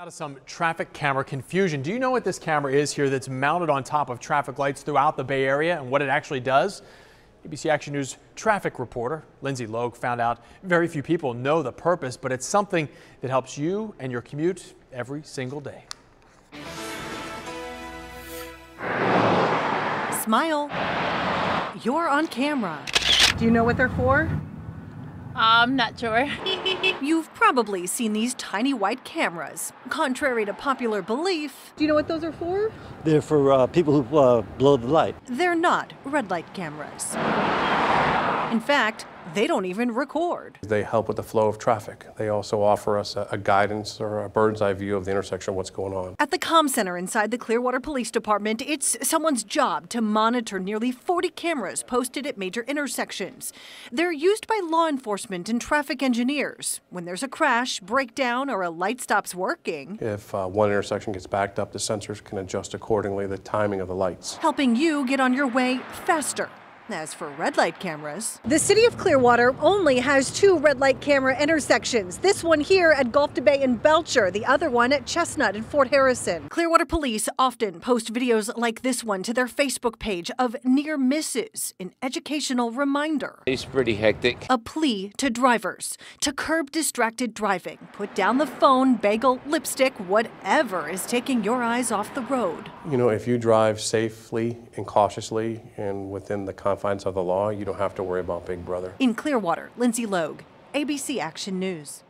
Out of some traffic camera confusion. Do you know what this camera is here that's mounted on top of traffic lights throughout the Bay Area and what it actually does? ABC Action News traffic reporter Lindsay Logue found out very few people know the purpose, but it's something that helps you and your commute every single day. Smile. You're on camera. Do you know what they're for? I'm not sure. You've probably seen these tiny white cameras. Contrary to popular belief, Do you know what those are for? They're for uh, people who uh, blow the light. they're not red light cameras. In fact, they don't even record. They help with the flow of traffic. They also offer us a, a guidance or a bird's eye view of the intersection, what's going on. At the comm center inside the Clearwater Police Department, it's someone's job to monitor nearly 40 cameras posted at major intersections. They're used by law enforcement and traffic engineers. When there's a crash, breakdown, or a light stops working, If uh, one intersection gets backed up, the sensors can adjust accordingly the timing of the lights. helping you get on your way faster. As for red light cameras, The city of Clearwater only has two red light camera intersections. This one here at Gulf to Bay in Belcher, the other one at Chestnut in Fort Harrison. Clearwater police often post videos like this one to their Facebook page of near misses, an educational reminder. It's pretty hectic. A plea to drivers to curb distracted driving. Put down the phone, bagel, lipstick, whatever is taking your eyes off the road. You know, if you drive safely and cautiously and within the confines of the law, you don't have to worry about Big Brother. In Clearwater, Lindsay Logue, ABC Action News.